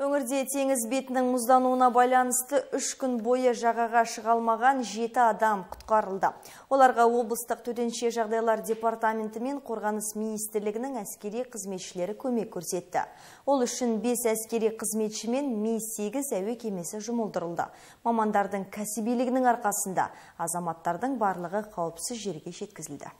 Өңірде теңіз бетінің мұздануына байланысты үш күн бойы жағаға шығалмаған жеті адам құтқарылды. Оларға облыстық төтенше жағдайлар департаменті мен қорғаныс министрлігінің әскери қызметшілері көмек көрсетті. Ол үшін 5 әскери қызметші мен Ми-8 әуе кемесі жұмылдырылды. Мамандардың кәсібилігінің арқасында азаматтардың барлығы қауіпсіз жерге жеткізілді.